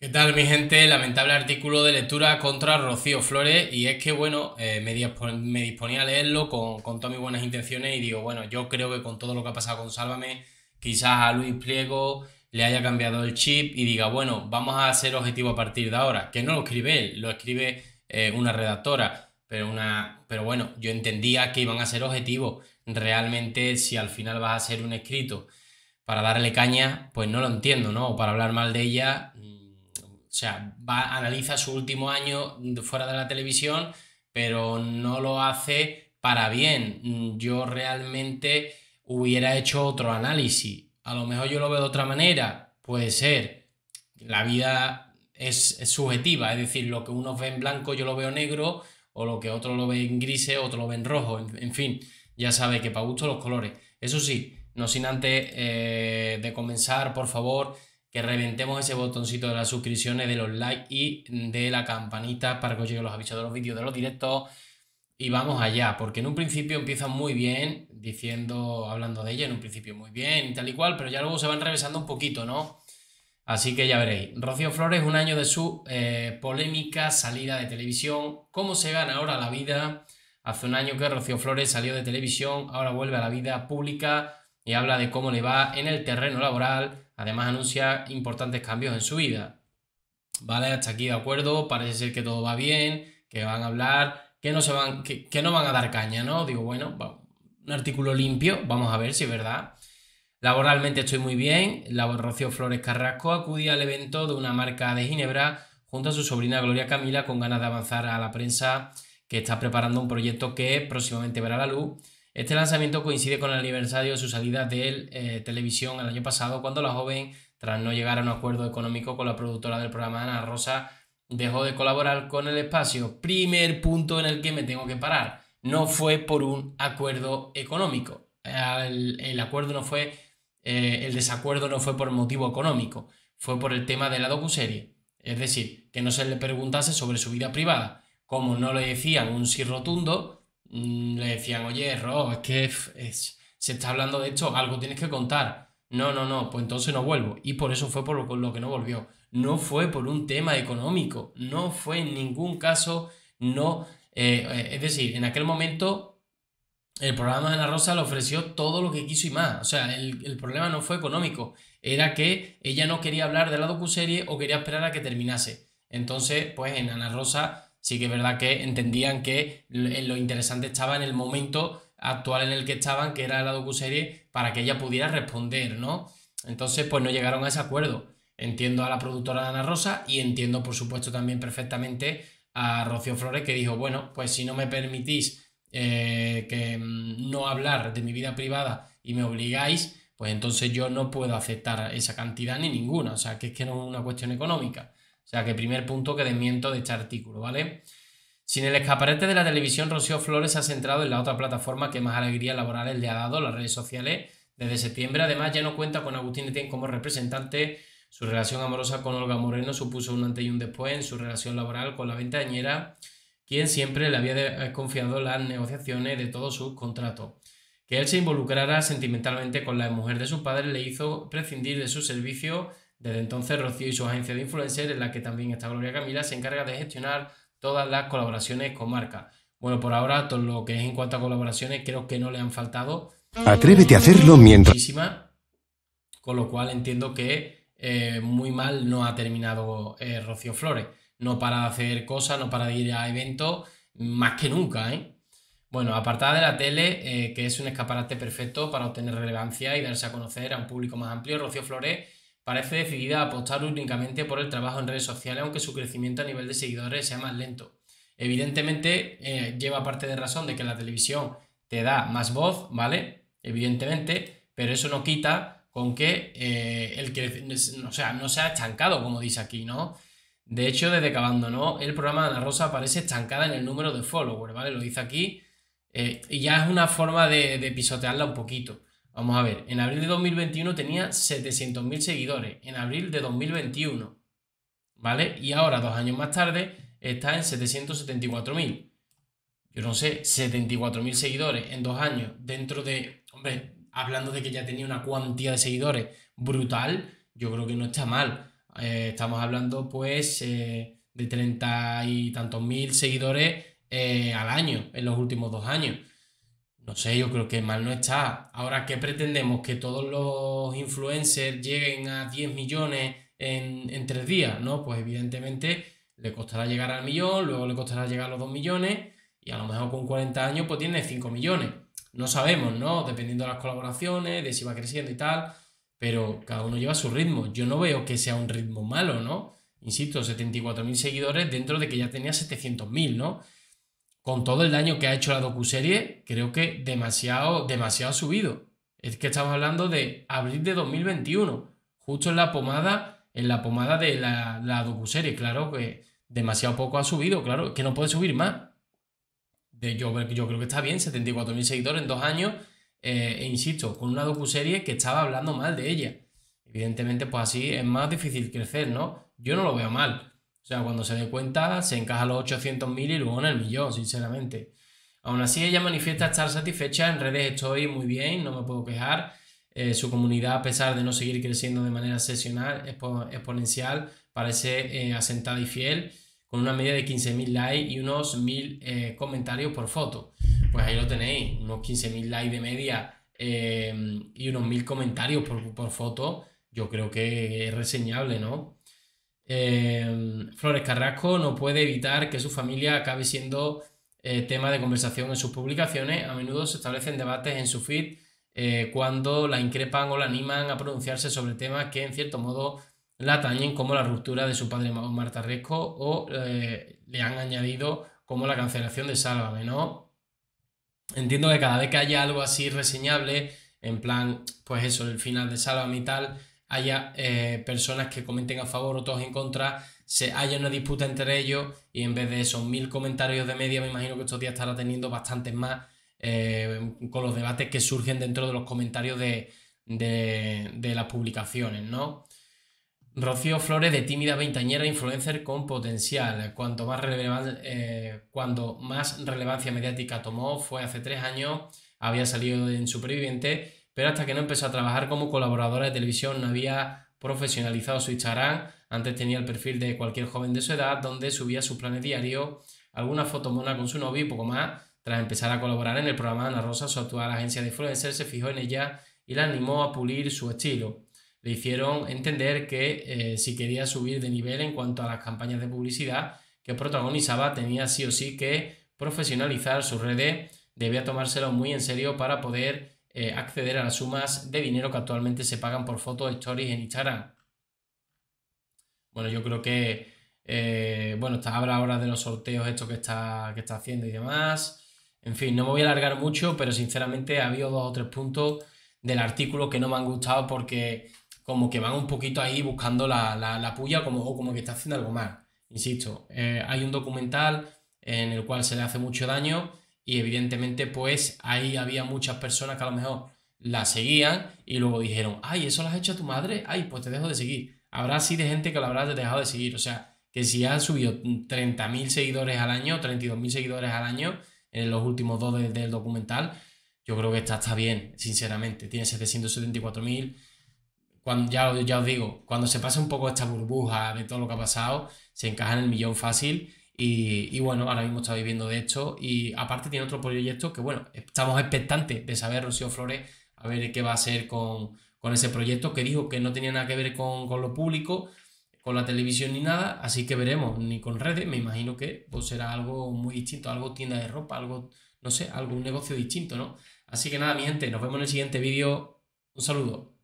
¿Qué tal, mi gente? Lamentable artículo de lectura contra Rocío Flores. Y es que, bueno, eh, me, disponía a leerlo con, todas mis buenas intenciones y digo, bueno, yo creo que con todo lo que ha pasado con Sálvame, quizás a Luis Pliego le haya cambiado el chip y diga, bueno, vamos a ser objetivo a partir de ahora. Que no lo escribe él, lo escribe eh, una redactora. Pero, una, pero bueno, yo entendía que iban a ser objetivos. Realmente, si al final vas a ser un escrito para darle caña, pues no lo entiendo, ¿no? O para hablar mal de ella sea, va, analiza su último año fuera de la televisión, pero no lo hace para bien. Yo realmente hubiera hecho otro análisis. A lo mejor yo lo veo de otra manera, puede ser. La vida es, subjetiva, es decir, lo que uno ve en blanco yo lo veo negro, o lo que otro lo ve en gris, otro lo ve en rojo, en, fin, ya sabe que para gusto los colores. Eso sí, no sin antes eh, de comenzar, por favor, que reventemos ese botoncito de las suscripciones, de los likes y de la campanita para que os lleguen los avisos de los vídeos, de los directos. Y vamos allá, porque en un principio empiezan muy bien, diciendo, hablando de ella, en un principio muy bien y tal y cual, pero ya luego se van revesando un poquito, ¿no? Así que ya veréis. Rocío Flores, un año de su eh, polémica salida de televisión. ¿Cómo se gana ahora la vida? Hace un año que Rocío Flores salió de televisión, ahora vuelve a la vida pública y habla de cómo le va en el terreno laboral Además anuncia importantes cambios en su vida. Vale, hasta aquí de acuerdo, parece ser que todo va bien, que van a hablar, que no, se van, que, no van a dar caña, ¿no? Digo, bueno, un artículo limpio, vamos a ver si es verdad. Laboralmente estoy muy bien. La Rocío Flores Carrasco acudía al evento de una marca de Ginebra junto a su sobrina Gloria Camila con ganas de avanzar a la prensa que está preparando un proyecto que próximamente verá la luz este lanzamiento coincide con el aniversario de su salida de eh, televisión el año pasado, cuando la joven, tras no llegar a un acuerdo económico con la productora del programa Ana Rosa, dejó de colaborar con el espacio. Primer punto en el que me tengo que parar. No fue por un acuerdo económico. El, acuerdo no fue. Eh, el desacuerdo no fue por motivo económico. Fue por el tema de la docuserie. Es decir, que no se le preguntase sobre su vida privada. Como no le decían un sí rotundo, le decían, oye, Ro, es que se está hablando de esto, algo tienes que contar. No, no, no, pues entonces no vuelvo. Y por eso fue por lo, que no volvió. No fue por un tema económico, no fue en ningún caso, no. Eh, eh, es decir, en aquel momento el programa de Ana Rosa le ofreció todo lo que quiso y más. O sea, el, el, problema no fue económico, era que ella no quería hablar de la docuserie o quería esperar a que terminase. Entonces, pues en Ana Rosa sí que es verdad que entendían que lo interesante estaba en el momento actual en el que estaban, que era la docuserie, para que ella pudiera responder, ¿no? Entonces, pues no llegaron a ese acuerdo. Entiendo a la productora Ana Rosa y entiendo, por supuesto, también perfectamente a Rocío Flores, que dijo, bueno, pues si no me permitís eh, que mm, no hablar de mi vida privada y me obligáis, pues entonces yo no puedo aceptar esa cantidad ni ninguna. O sea, que es que no es una cuestión económica. O sea que primer punto que desmiento de este artículo, ¿vale? Sin el escaparate de la televisión, Rocío Flores ha centrado en la otra plataforma que más alegrías laborales le ha dado, las redes sociales, desde septiembre. Además, ya no cuenta con Agustín Etienne como representante. Su relación amorosa con Olga Moreno supuso un antes y un después en su relación laboral con la ventañera, quien siempre le había confiado las negociaciones de todos sus contratos. Que él se involucrara sentimentalmente con la mujer de su padre le hizo prescindir de su servicio desde entonces, Rocío y su agencia de influencers, en la que también está Gloria Camila, se encarga de gestionar todas las colaboraciones con marcas. Bueno, por ahora, todo lo que es en cuanto a colaboraciones, creo que no le han faltado. Atrévete a hacerlo mientras. Con lo cual entiendo que eh, muy mal no ha terminado eh, Rocío Flores. No para de hacer cosas, no para de ir a eventos, más que nunca, ¿eh? Bueno, apartada de la tele, eh, que es un escaparate perfecto para obtener relevancia y darse a conocer a un público más amplio, Rocío Flores parece decidida a apostar únicamente por el trabajo en redes sociales, aunque su crecimiento a nivel de seguidores sea más lento. Evidentemente, eh, lleva parte de razón de que la televisión te da más voz, ¿vale? Evidentemente, pero eso no quita con que eh, el que, o sea, no se ha estancado, como dice aquí, ¿no? De hecho, desde que abandonó el programa de Ana Rosa parece estancada en el número de followers, ¿vale? Lo dice aquí. Eh, y ya es una forma de, de pisotearla un poquito. Vamos a ver, en abril de 2021 tenía 700.000 seguidores, en abril de 2021, ¿vale? Y ahora, dos años más tarde, está en 774.000. Yo no sé, 74.000 seguidores en dos años, dentro de, hombre, hablando de que ya tenía una cuantía de seguidores brutal, yo creo que no está mal. eh, estamos hablando pues eh, de treinta y tantos mil seguidores eh, al año en los últimos dos años. No sé, yo creo que mal no está. Ahora, ¿qué pretendemos? ¿Que todos los influencers lleguen a 10 millones en, en tres días? No, pues evidentemente le costará llegar al millón, luego le costará llegar a los 2 millones y a lo mejor con 40 años pues tiene 5 millones. No sabemos, ¿no? Dependiendo de las colaboraciones, de si va creciendo y tal, pero cada uno lleva su ritmo. Yo no veo que sea un ritmo malo, ¿no? Insisto, 74.000 seguidores dentro de que ya tenía 700.000, ¿no? Con todo el daño que ha hecho la docuserie, creo que demasiado, demasiado subido. Es que estamos hablando de abril de 2021, justo en la pomada, en la pomada de la, docuserie, claro que demasiado poco ha subido, claro, que no puede subir más. Yo, yo creo que está bien, 74.000 seguidores en dos años, eh, e insisto, con una docuserie que estaba hablando mal de ella. Evidentemente, pues así es más difícil crecer, ¿no? Yo no lo veo mal. O sea, cuando se dé cuenta, se encaja los 800.000 y luego en el millón, sinceramente. Aún así, ella manifiesta estar satisfecha. En redes estoy muy bien, no me puedo quejar. Eh, su comunidad, a pesar de no seguir creciendo de manera excepcional, exponencial, parece eh, asentada y fiel, con una media de 15.000 likes y unos 1.000 eh, comentarios por foto. Pues ahí lo tenéis, unos 15.000 likes de media y unos 1.000 comentarios por, por foto. Yo creo que es reseñable, ¿no? Flores Carrasco no puede evitar que su familia acabe siendo tema de conversación en sus publicaciones. A menudo se establecen debates en su feed eh, cuando la increpan o la animan a pronunciarse sobre temas que en cierto modo la atañen como la ruptura de su padre Marta Resco o eh, le han añadido como la cancelación de Sálvame, ¿no? Entiendo que cada vez que haya algo así reseñable, en plan, pues eso, el final de Sálvame y tal, haya eh, personas que comenten a favor o todos en contra, se haya una disputa entre ellos y en vez de esos mil comentarios de media, me imagino que estos días estará teniendo bastantes más eh, con los debates que surgen dentro de los comentarios de, las publicaciones, ¿no? Rocío Flores de tímida veintañera influencer con potencial. Cuanto más, eh, cuando más relevancia mediática tomó fue hace tres años, había salido en Superviviente, pero hasta que no empezó a trabajar como colaboradora de televisión no había profesionalizado su Instagram. Antes tenía el perfil de cualquier joven de su edad, donde subía sus planes diarios, alguna foto mona con su novio y poco más. Tras empezar a colaborar en el programa Ana Rosa, su actual agencia de influencers se fijó en ella y la animó a pulir su estilo. Le hicieron entender que eh, si quería subir de nivel en cuanto a las campañas de publicidad que protagonizaba, tenía sí o sí que profesionalizar sus redes, debía tomárselo muy en serio para poder eh, acceder a las sumas de dinero que actualmente se pagan por fotos, stories en Instagram. Bueno, yo creo que, eh, bueno, está, habla ahora de los sorteos estos que está, que está haciendo y demás. En fin, no me voy a alargar mucho, pero sinceramente ha habido dos o tres puntos del artículo que no me han gustado porque como que van un poquito ahí buscando la, la, puya como, o como que está haciendo algo mal. Insisto, eh, hay un documental en el cual se le hace mucho daño y evidentemente pues ahí había muchas personas que a lo mejor la seguían y luego dijeron, ay, eso lo has hecho a tu madre, ay, pues te dejo de seguir. Habrá así de gente que lo habrá dejado de seguir, o sea, que si ha subido 30.000 seguidores al año, 32.000 seguidores al año, en los últimos dos del documental, yo creo que está, está bien, sinceramente. Tiene 774.000. Cuando, ya, ya os digo, cuando se pasa un poco esta burbuja de todo lo que ha pasado, se encaja en el millón fácil. Y, bueno, ahora mismo está viviendo de esto. Y aparte tiene otro proyecto que, bueno, estamos expectantes de saber, Rocío Flores, a ver qué va a hacer con, con ese proyecto que dijo que no tenía nada que ver con, con lo público, con la televisión ni nada, así que veremos, ni con redes, me imagino que pues, será algo muy distinto, algo tienda de ropa, algo, no sé, algún negocio distinto, ¿no? Así que nada, mi gente, nos vemos en el siguiente vídeo. Un saludo.